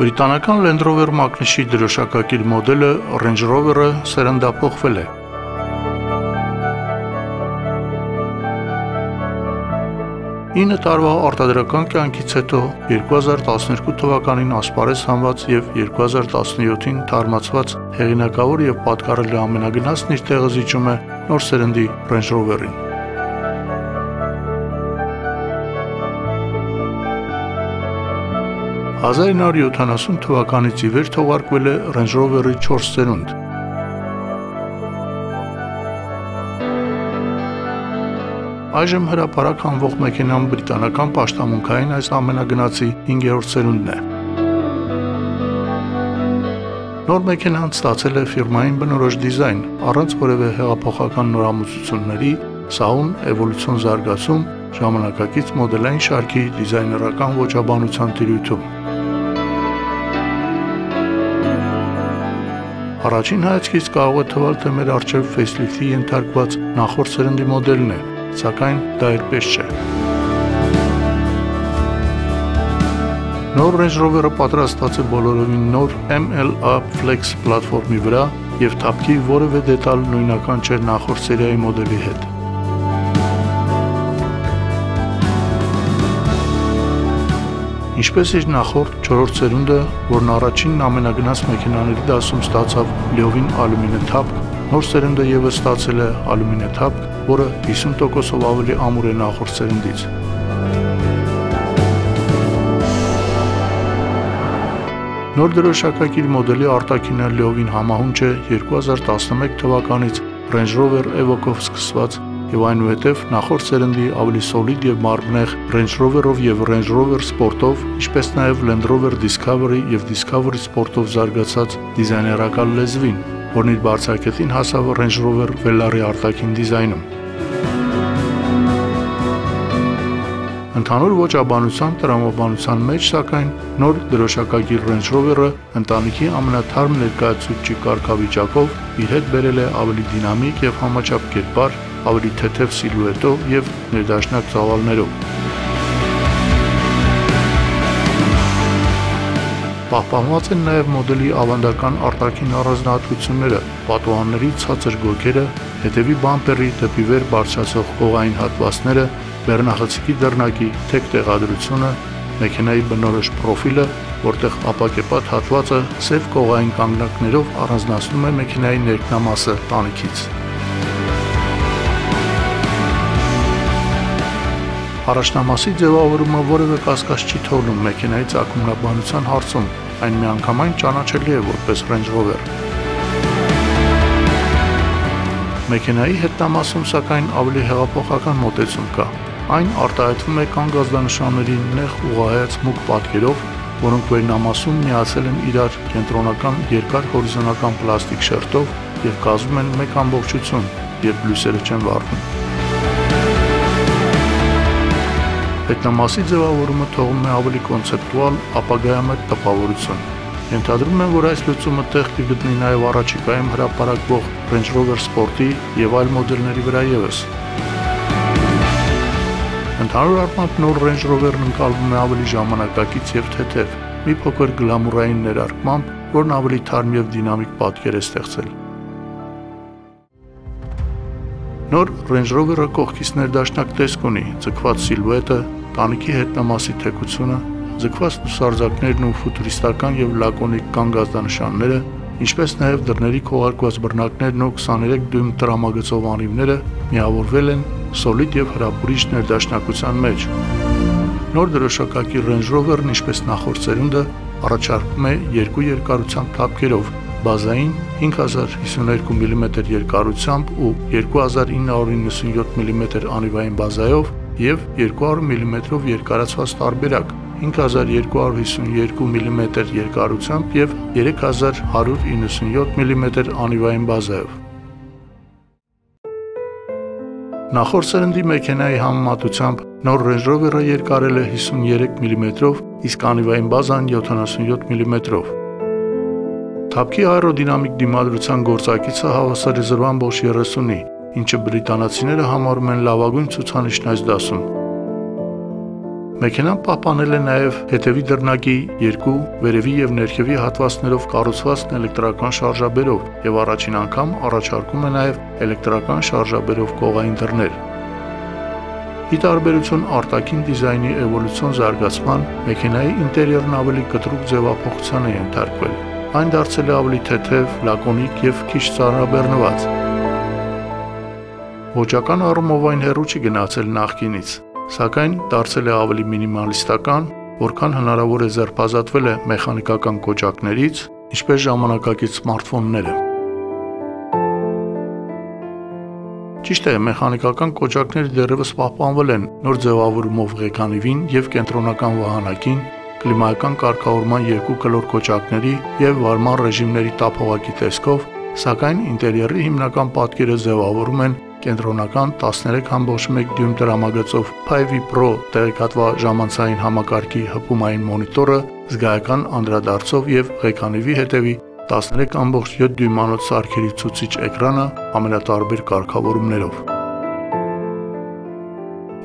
Բրիտանական Land Rover մակնիշի դրոշակակիր մոդելը Range Rover-ը սերնդափոխվել է։ 9 տարվա արտադրական կյանքից հետո 2012 թվականին ասպարեզ հանված եւ 2017-ին թարմացված հեղինակավոր եւ պատկառելի ամենագնացն իր տեղը զիջում է նոր սերնդի Range Rover-ին։ «1970 թվականից ի վեր թողարկվել է Range Rover-ի 4 սերունդ, Այժմ հրաապարակ հանվող մեքենան բրիտանական պաշտամունքային այս ամենագնացի 5-րդ սերունդն է։ Նոր մեքենան ստացել է ֆիրմային բնորոշ դիզայն, առանց որևէ հեղափոխական նորամուծությունների, սաուն էվոլյուցիոն զարգացում, ժամանակակից մոդելային շարքի դիզայներական ոչաբանության տիրույթում։ Առաջին հայացքից կարող է թվալ, թե մեր արժև ֆեյսլիֆթի ենթարկված նախորդ սերնդի մոդելն է, սակայն դա այդպես չէ։ Նոր Range Rover-ը պատրաստված է բոլորովին նոր MLA Flex պլատֆորմի վրա եւ թափքի որևէ դետալ նույնական չէ նախորդ սերիայի մոդելի հետ։ Ինչպես իր նախորդ 4-րդ սերունդը, որն առաջինն ամենագնաց մեքենաների դասում ստացավ լիովին ալյումինե թափք, նոր սերունդը եւս ստացել է ալյումինե թափք, որը 50%-ով ավելի ամուր է նախորդ սերնդից։ Նոր դրոշակակիր մոդելի արտաքինը լիովին համահունչ է 2011 թվականից Range Rover Evoque-ով սկսված եւ այնուհետև նախորդ սերնդի ավելի սոլիդ եւ մարմնեղ Range Rover-ով եւ Range Rover Sport-ով, ինչպես նաեւ Land Rover Discovery եւ Discovery Sport-ով զարգացած դիզայներական լեզվին, որն իր բարձրակետին հասավ Range Rover Velar-ի արտաքին դիզայնում։ Ընդհանուր ոճաբանության տրամաբանության մեջ, սակայն, նոր դրոշակագիր Range Rover-ը ընտանիքի ամենաթարմ ներկայացուցիչ կարգավիճակով իր հետ բերել է ավելի դինամիկ եւ համաչափ կերպար, ավելի թեթև սիլուետով եւ ներդաշնակ ծավալներով։ Պահպանված են նաև մոդելի ավանդական արտաքին առանձնահատկությունները, պատուհանների ցածր գոգերը, հետևի բամպերի դեպի վեր բարձրացող կողային հատվածները, Բեռնախցիկի դռնակի թեք տեղադրությունը, մեքենայի բնորոշ պրոֆիլը, որտեղ ապակեպատ հատվածը սև կողային կանգնակներով առանձնացնում է մեքենայի ներքնամասը տանիքից։ Առաջնամասի ձևավորումը որևէ կասկած չի թողնում մեքենայի ցակումնաբանության հարցում, այն միանգամայն ճանաչելի է որպես Range Rover։ Մեքենայի հետնամասում սակայն ավելի հեղափոխական մոտեցում կա, Այն արտահայտվում է կանգ ազդանշանների նեղ ուղղահայաց մուգ պատկերով, որոնք վերնամասում միացել են իրար կենտրոնական երկար հորիզոնական պլաստիկ շերտով եւ կազմում են մեկ ամբողջություն, երբ լույսերը չեն վառվում։ Հետնամասի ձևավորումը թողում է ավելի կոնցեպտուալ, ապագայամետ տպավորություն։ Ենթադրում եմ, որ այս լուծումը տեղ կգտնի նաև առաջիկայում հրապարակվող Range Rover Sport-ի եւ այլ մոդելների վրա եւս։ Ընդհանուր առմամբ նոր Range Rover-ն ընկալվում է ավելի ժամանակակից եւ թեթև, մի փոքր գլամուրային ներարկմամբ, որն ավելի թարմ եւ դինամիկ պատկեր է ստեղծել։ Նոր Range Rover-ը կողքից ներդաշնակ տեսք ունի, ձգված սիլուետը, տանիքի հետնամասի թեքությունը, ձգված լուսարձակներն ու ֆուտուրիստական եւ լակոնիկ կանգ ազդանշանները, ինչպես նաև դռների քողարկված բռնակներն ու 23 դույմ տրամագծով անիվները միավորվել են սոլիդ եւ հրապուրիչ ներդաշնակության մեջ։ Նոր դրոշակակի Range Rover-ն, ինչպես նախորդ սերունդը, առաջարկում է երկու երկարությամբ թափքերով՝ բազային 5052 մմ երկարությամբ ու 2997 մմ անիվային բազայով եւ 200 մմ-ով երկարացված տարբերակ 5252 մմ երկարությամբ եւ 3197 մմ անիվային բազայով։ Նախորդ սերնդի մեքենայի համեմատությամբ նոր Range Rover-ը երկարել է 53 մմ-ով, իսկ անիվային բազան 77 մմ-ով։ Թափքի աերոդինամիկ դիմադրության գործակիցը հավասար է 0.30-ի, ինչը բրիտանացիները համարում են լավագույն ցուցանիշն այս դասում։ Մեքենան պահպանել է նաև հետևի դռնակի երկու վերևի եւ ներքևի հատվածներով կառուցված էլեկտրական շարժաբերով եւ առաջին անգամ առաջարկում է նաև էլեկտրական շարժաբերով կողային դռներ։ Ի տարբերություն արտաքին դիզայնի էվոլյուցիոն զարգացման, մեքենայի ինտերիերն ավելի կտրուկ ձևափոխության է ենթարկվել։ Այն դարձել է ավելի թեթև, լակոնիկ եւ քիչ ծանրաբեռնված։ Ոճական առումով այն հեռու չի գնացել նախկինից, սակայն դարձել է ավելի մինիմալիստական, որքան հնարավոր է ձերբազատվել է մեխանիկական կոճակներից, ինչպես ժամանակակից սմարթֆոնները։ Ճիշտ է, մեխանիկական կոճակները դեռևս պահպանվել են նոր ձևավորումով ղեկանիվին եւ կենտրոնական վահանակին, կլիմայական կարգավորման երկու կլոր կոճակների եւ վարման ռեժիմների տափողակի տեսքով, սակայն ինտերիերի հիմնական պատկերը ձևավորում են կենտրոնական 13.1 դյույմ դրամագծով Pive Pro տեղեկատվա ժամանցային համակարգի հպումային մոնիտորը զգայական անդրադարձով եւ ղեկանիվի հետևի 13.7 դյույմանոց սարքերի ցուցիչ էկրանը ամենատարբեր կարգավորումներով։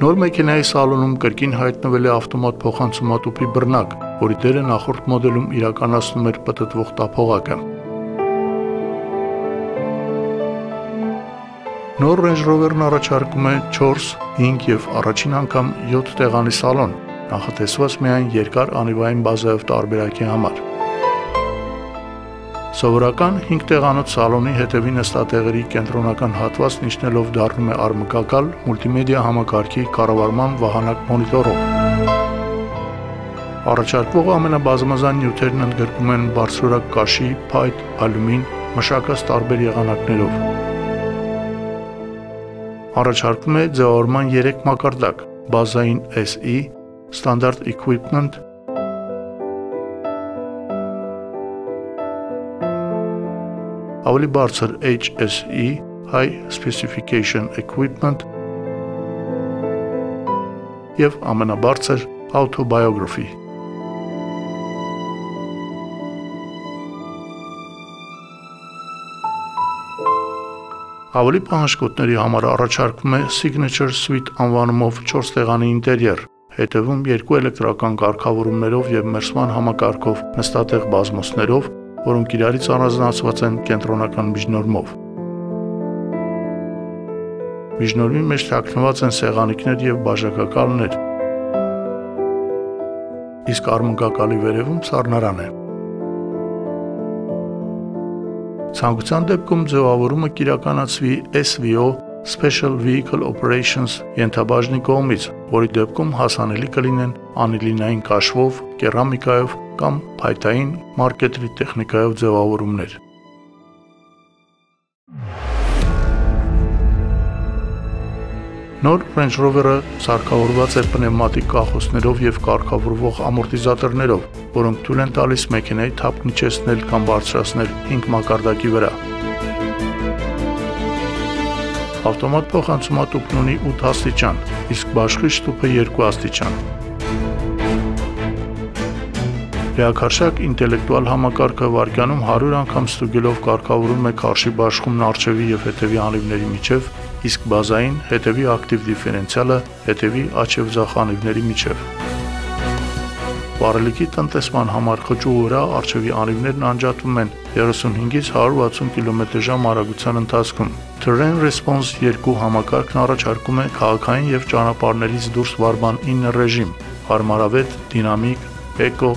Նոր մեքենայի սալոնում կրկին հայտնվել է ավտոմատ փոխանցումատուփի բռնակ, որի դերը նախորդ մոդելում իրականացնում էր պտտվող տափողակը։ Նոր Range Rover-ն առաջարկում է 4, 5 եւ առաջին անգամ 7 տեղանի սալոն, նախատեսված միայն երկար անիվային բազայով տարբերակի համար։ Սովորական 5 տեղանոց սալոնի հետևի նստատեղերի կենտրոնական հատվածն իջնելով դառնում է արմկակալ մուլտիմեդիա համակարգի կառավարման վահանակ մոնիտորով։ Առաջարկվող ամենաբազմազան նյութերն ընդգրկում են բարձրորակ կաշի, փայտ, ալյումին, մշակած տարբեր եղանակներով առաջարկում է ձևավորման 3 մակարդակ՝ բազային SE, Standard Equipment, ավելի բարձր HSE, High Specification Equipment եւ ամենաբարձր Autobiography Ավելի պահանջկոտների համար առաջարկվում է Signature Suite անվանումով 4 տեղանի ինտերիեր, հետևում երկու էլեկտրական կարգավորումներով եւ մերսման համակարգով նստատեղ բազմոցներով, որոնք իրարից առանձնացված են կենտրոնական միջնորմով։ Միջնորմի մեջ թաքնված են սեղանիկներ եւ բաժակակալներ։ Իսկ արմունկակալի վերևում սառնարան է։ Ցանկության դեպքում ձևավորումը կիրականացվի SVO Special Vehicle Operations ենթաբաժնի կողմից, որի դեպքում հասանելի կլինեն անիլինային կաշվով, կերամիկայով կամ փայտային մարկետրի տեխնիկայով ձևավորումներ։ Նոր Range Rover-ը սարքավորված է պնևմատիկ կախոսներով եւ կարգավորվող ամորտիզատորներով, որոնք թույլ են տալիս մեքենայի թափնիչեցնել կամ բարձրացնել 5 մակարդակի վրա։ Ավտոմատ փոխանցումատուփն ունի 8 աստիճան, իսկ բաշխի շտուփը 2 աստիճան։ Լիակարշակ ինտելեկտուալ համակարգը վարկյանում 100 անգամ ստուգելով կարգավորում է քարշի բաշխումն արժևի եւ հետևի անիվների միջև իսկ բազային հետևի ակտիվ դիֆերենցիալը հետևի աճ եւ ձախ անիվների միջև։ Վարելիքի տնտեսման համար խճու վրա արժևի անիվներն անջատվում են 35-ից 160 կմ/ժ արագության ընթացքում։ Terrain Response 2 համակարգն առաջարկում է քաղաքային եւ ճանապարհներից դուրս վարման 9 ռեժիմ՝ հարմարավետ, դինամիկ, էկո,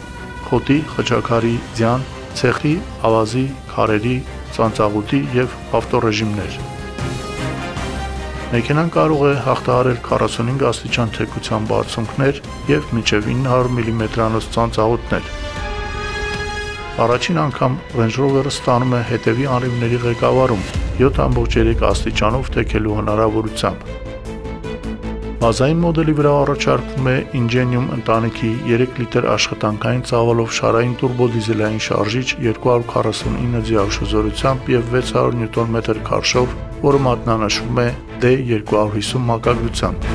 խոտի, խճակարի, ձյան, ցեխի, ավազի, քարերի, ծանծաղուտի եւ ավտոռեժիմներ։ Մեքենան կարող է հաղթահարել 45 աստիճան թեքության բարձունքներ եւ մինչեւ 900 մմ-անոց ծանծաղուտներ։ Առաջին անգամ Range Rover-ը ստանում է հետևի անիվների ղեկավարում 7.3 աստիճանով թեքելու հնարավորությամբ։ Բազային մոդելի վրա առաջարկվում է Ingenium ընտանիքի 3 լիտր աշխատանքային ծավալով շարային տուրբոդիզելային շարժիչ 249 ձիավշոզորությամբ եւ 600 նյուտոն-մետր քարշով որը մատնանշվում է D250 մակագրությամբ։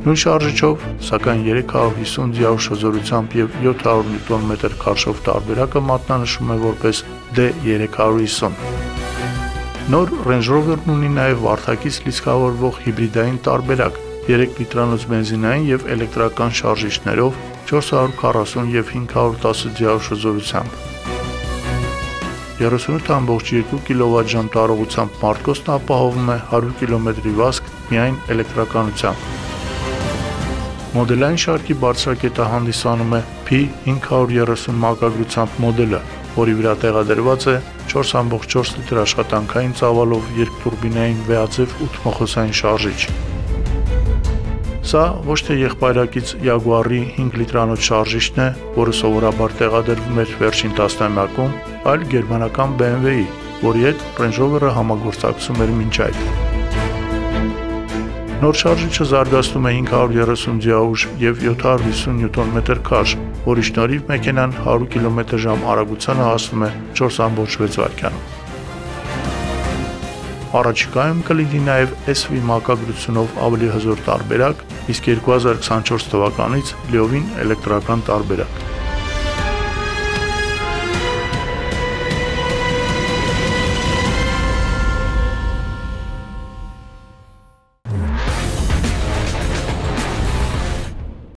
Նույն շարժիչով, սակայն 350 ձիավշ հզորությամբ եւ 700 նյուտոն-մետր քարշով տարբերակը մատնանշվում է որպես D350։ Նոր Range Rover-ն ունի նաև վարդակից լիցքավորվող հիբրիդային տարբերակ 3 լիտրանոց բենզինային եւ էլեկտրական շարժիչներով 440 եւ 510 ձիավշ զորությամբ։ 38.2 կիլովատժամ տարողությամբ Մարտկոսն ապահովում է 100 կիլոմետրի վազք միայն էլեկտրականությամբ։ Մոդելային շարքի բարձրակետը հանդիսանում է P530 մակագրությամբ մոդելը, որի վրա տեղադրված է 4.4 լիտր աշխատանքային ծավալով երկտուրբինային վեածև 8 մոխոսային շարժիչ։ Սա ոչ թե եղբայրակից Jaguar-ի 5 լիտրանոց շարժիչն է, որը սովորաբար տեղադրվում էր վերջին տասնամյակում, այլ գերմանական BMW-ի, որի հետ Range Rover-ը համագործակցում էր մինչ այդ։ Նոր շարժիչը զարգացնում է 530 դիաուժ եւ 750 նյութոն-մետր քաշ, որի շնորհիվ մեքենան 100 կմ/ժ արագությանը հասնում է 4.6 վայրկյանում։ Առաջիկայում կլինի նաև SV մակագրությունով ավելի հզոր տարբերակ, իսկ 2024 թվականից լիովին էլեկտրական տարբերակ։